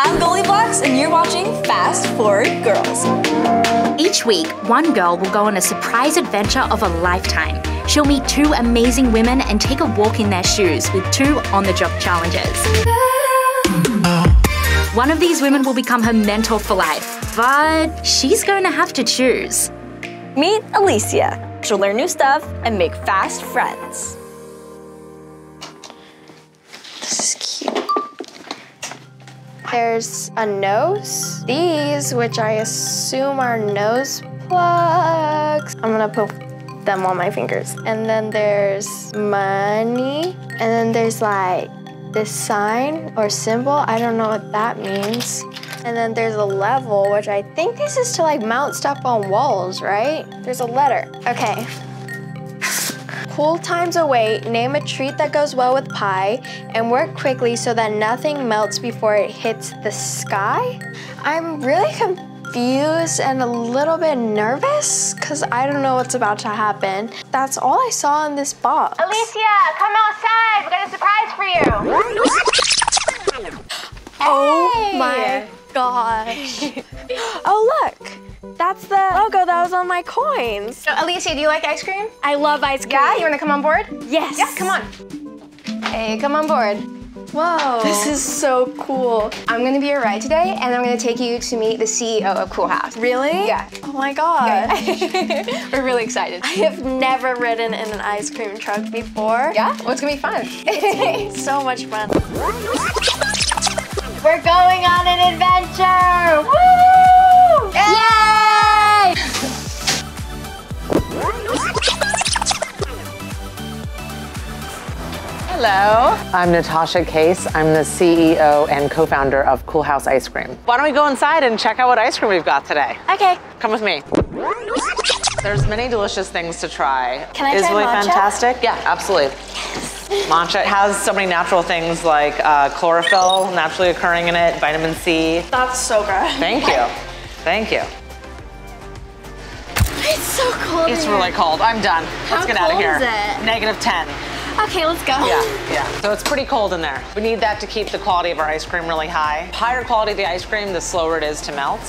I'm GoldieBlox, and you're watching Fast Forward Girls. Each week, one girl will go on a surprise adventure of a lifetime. She'll meet two amazing women and take a walk in their shoes with two on the job challenges. One of these women will become her mentor for life, but she's going to have to choose. Meet Alicia. She'll learn new stuff and make fast friends. There's a nose. These, which I assume are nose plugs. I'm gonna put them on my fingers. And then there's money. And then there's like this sign or symbol. I don't know what that means. And then there's a level, which I think this is to like mount stuff on walls, right? There's a letter. Okay. Cool times await, name a treat that goes well with pie, and work quickly so that nothing melts before it hits the sky. I'm really confused and a little bit nervous because I don't know what's about to happen. That's all I saw in this box. Alicia, come outside. We got a surprise for you. Oh my gosh. oh, look. That's the logo that was on my coins. So, Alicia, do you like ice cream? I love ice cream. Yeah, you want to come on board? Yes. Yeah, come on. Hey, come on board. Whoa. This is so cool. I'm gonna be your ride today, and I'm gonna take you to meet the CEO of Coolhaus. Really? Yeah. Oh my god. We're really excited. I have never ridden in an ice cream truck before. Yeah? Well, it's gonna be fun. So much fun. We're going on an adventure! Woo! Yay! Hello. I'm Natasha Case. I'm the CEO and co-founder of Coolhaus Ice Cream. Why don't we go inside and check out what ice cream we've got today? Okay. Come with me. There's many delicious things to try. Can I It's try really matcha? fantastic. Yeah, absolutely. Matcha has so many natural things like uh, chlorophyll naturally occurring in it, vitamin C. That's so good. Thank you. Thank you. It's so cold. It's in really here. cold. I'm done. How Let's get out of cold here. is it? Negative 10. Okay, let's go. Yeah, yeah. So it's pretty cold in there. We need that to keep the quality of our ice cream really high. Higher quality the ice cream, the slower it is to melt.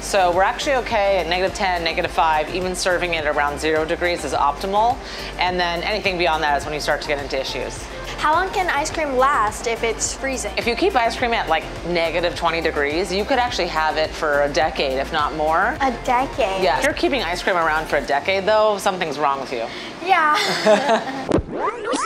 So we're actually okay at negative 10, negative 5, even serving it around zero degrees is optimal. And then anything beyond that is when you start to get into issues. How long can ice cream last if it's freezing? If you keep ice cream at like negative 20 degrees, you could actually have it for a decade, if not more. a decade. Yeah, if you're keeping ice cream around for a decade though, something's wrong with you. Yeah.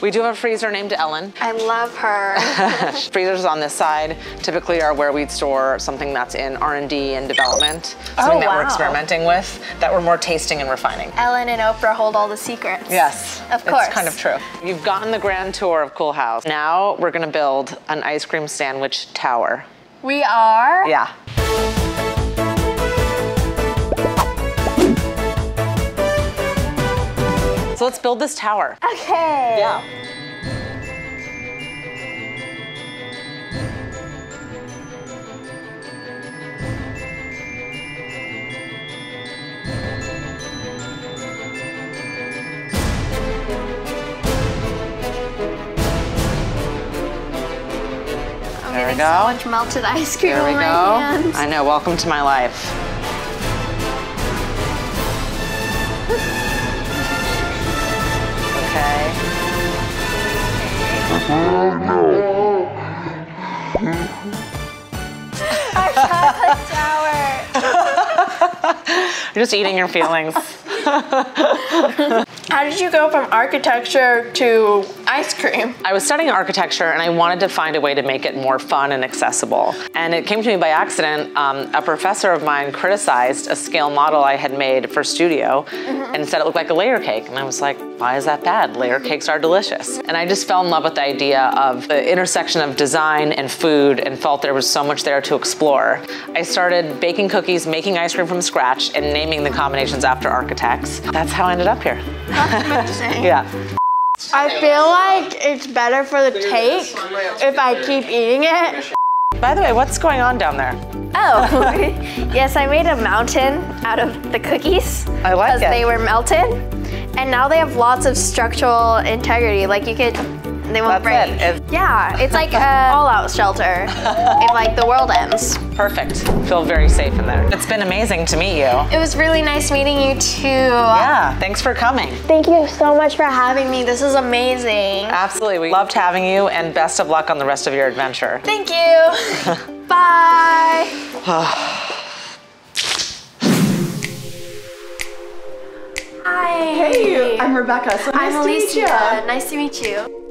We do have a freezer named Ellen. I love her. Freezers on this side typically are where we'd store something that's in R&D and development, something Oh, that we're experimenting with, that we're more tasting and refining. Ellen and Oprah hold all the secrets. Yes, Of course. It's kind of true. You've gotten the grand tour of Coolhaus. Now we're gonna build an ice cream sandwich tower. We are. Yeah. So let's build this tower. Okay. Yeah. I'm There we go. so much melted ice cream There we on my go. hands. I know, welcome to my life. You're just eating your feelings. How did you go from architecture to ice cream? I was studying architecture and I wanted to find a way to make it more fun and accessible. And it came to me by accident. Um, a professor of mine criticized a scale model I had made for studio and said it looked like a layer cake. And I was like, why is that bad? Layer cakes are delicious. And I just fell in love with the idea of the intersection of design and food and felt there was so much there to explore. I started baking cookies, making ice cream from scratch, and naming the combinations after architects. That's how I ended up here. yeah. I feel like it's better for the taste if I keep eating it. By the way, what's going on down there? Oh, yes, I made a mountain out of the cookies. I like Because they were melted. And now they have lots of structural integrity. Like you could They won't That's break. it. It's yeah, it's like a all-out shelter if like the world ends. perfect. Feel very safe in there. It's been amazing to meet you. It was really nice meeting you too. Yeah, thanks for coming. Thank you so much for having me. This is amazing. Absolutely. We loved having you and best of luck on the rest of your adventure. Thank you. Bye. Hi. Hey, I'm Rebecca. So nice I'm to meet Alicia. Nice to meet you.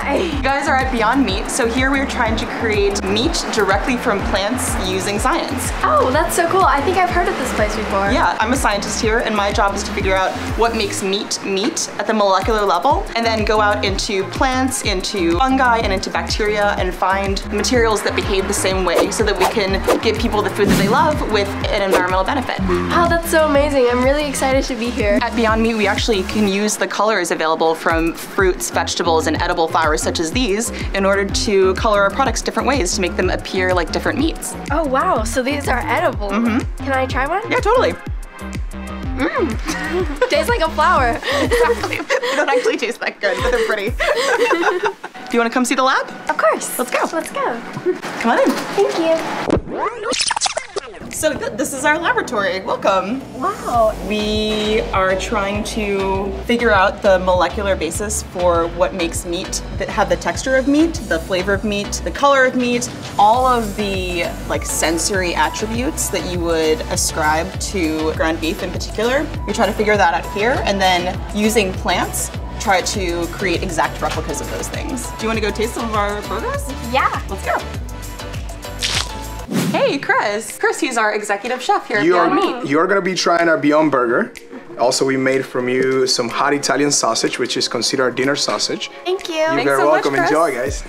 Guys at Beyond Meat. So here we're trying to create meat directly from plants using science. Oh, that's so cool. I think I've heard of this place before. Yeah, I'm a scientist here, and my job is to figure out what makes meat meat at the molecular level, and then go out into plants, into fungi, and into bacteria, and find materials that behave the same way so that we can give people the food that they love with an environmental benefit. Wow, that's so amazing. I'm really excited to be here. At Beyond Meat, we actually can use the colors available from fruits, vegetables, and edible flowers such as these in order to color our products different ways to make them appear like different meats. Oh, wow. So these are edible. Mm-hmm. Can I try one? Yeah, totally. Mmm, Tastes like a flower. Exactly. they don't actually taste that good, but they're pretty. Do you want to come see the lab? Of course. Let's go. Let's go. Come on in. Thank you. So th- this is our laboratory. Welcome. Wow. We are trying to figure out the molecular basis for what makes meat that have the texture of meat, the flavor of meat, the color of meat, all of the like sensory attributes that you would ascribe to ground beef in particular. We try to figure that out here and then using plants try to create exact replicas of those things. Do you want to go taste some of our burgers? Yeah. Let's go. Hey, Chris. Chris, he's our executive chef here at You Beyond are, Meat. you are going to be trying our Beyond Burger. Also, we made from you some hot Italian sausage, which is considered our dinner sausage. Thank you. You're very so much, welcome. Chris. Enjoy, guys.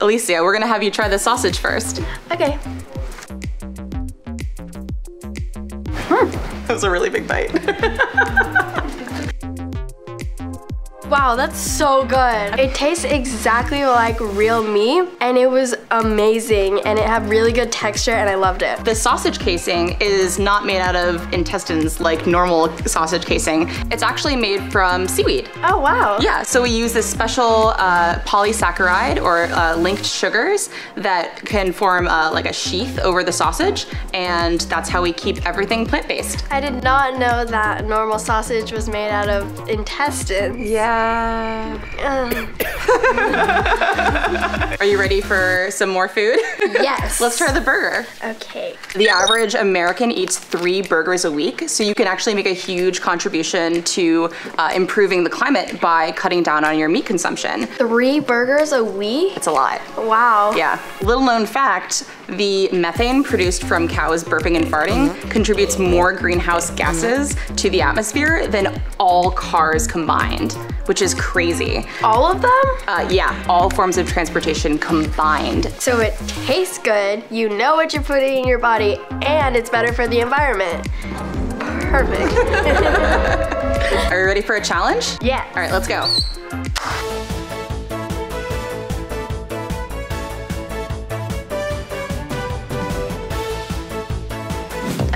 Alicia, we're gonna have you try the sausage first. Okay. Hmm. That was a really big bite. Wow, that's so good. It tastes exactly like real meat and it was amazing and it had really good texture and I loved it. the sausage casing is not made out of intestines like normal sausage casing. It's actually made from seaweed. Oh wow. Yeah, so we use this special uh, polysaccharide or uh, linked sugars that can form uh, like a sheath over the sausage, and that's how we keep everything plant-based. I did not know that normal sausage was made out of intestines. Yeah. Um, Are you ready for some more food? yes. Let's try the burger. Okay. The average American eats three burgers a week, so you can actually make a huge contribution to uh, improving the climate by cutting down on your meat consumption. Three burgers a week? It's a lot. Wow. Yeah. Little known fact the methane produced from cows burping and farting contributes more greenhouse gases to the atmosphere than all cars combined, which is crazy. All of them? Uh, yeah, all forms of transportation combined. So it tastes good, you know what you're putting in your body, and it's better for the environment. Perfect. Are you ready for a challenge? Yeah. All right, let's go.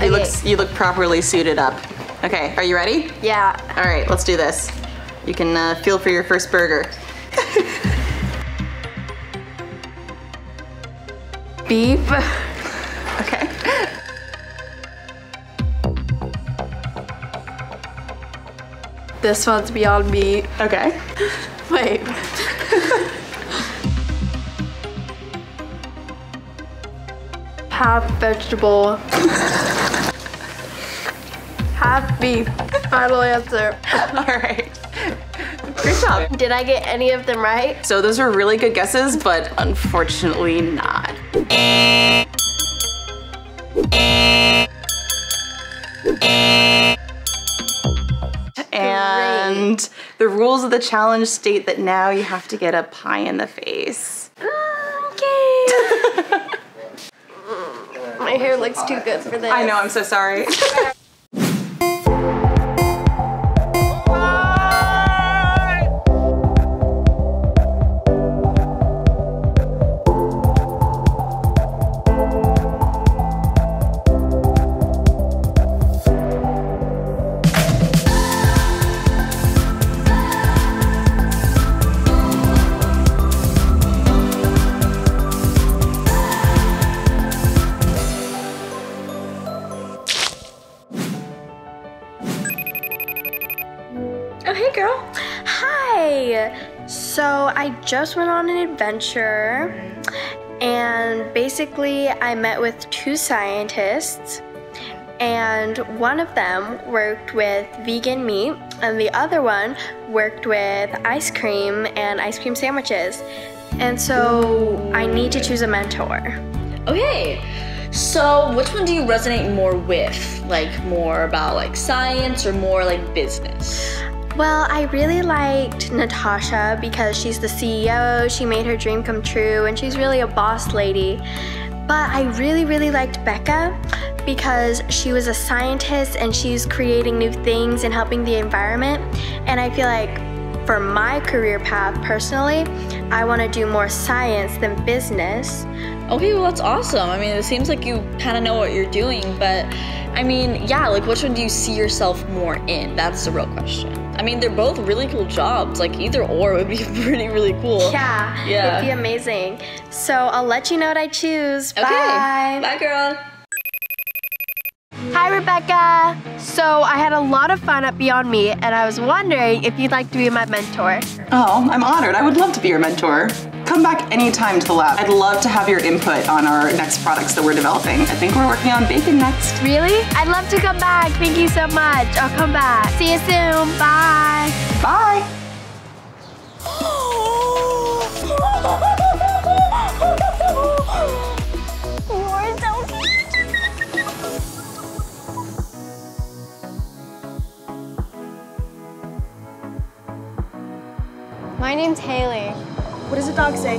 You look, you look properly suited up. Okay, are you ready? Yeah. All right, let's do this. You can uh, feel for your first burger. Beef. Okay. This one's beyond meat. Okay. Wait. Half vegetable. Half beef. Final answer. All right. Great job. Did I get any of them right? So those are really good guesses, but unfortunately not. And the rules of the challenge state that now you have to get a pie in the face. Ah, okay. My hair looks too good for this. I know, I'm so sorry. Oh, hey girl. Hi! So I just went on an adventure and basically I met with two scientists and one of them worked with vegan meat and the other one worked with ice cream and ice cream sandwiches. And so I need to choose a mentor. Okay. So, which one do you resonate more with? Like more about like science or more like business? Well, I really liked Natasha because she's the CEO, she made her dream come true, and she's really a boss lady. But I really, really liked Becca because she was a scientist and she's creating new things and helping the environment. And I feel like for my career path personally, I want to do more science than business. Okay, well that's awesome. I mean, it seems like you kind of know what you're doing, but I mean, yeah, like which one do you see yourself more in? That's the real question. I mean, they're both really cool jobs. Like either or would be pretty, really cool. Yeah, Yeah. it'd be amazing. So I'll let you know what I choose. Okay. Bye. Bye, girl. Hi, Rebecca. So I had a lot of fun at Beyond Meat, and I was wondering if you'd like to be my mentor. Oh, I'm honored. I would love to be your mentor. Come back anytime to the lab. I'd love to have your input on our next products that we're developing. I think we're working on bacon next. Really? I'd love to come back. Thank you so much. I'll come back. See you soon. Bye. Bye. My name's Haley. What does the dog say?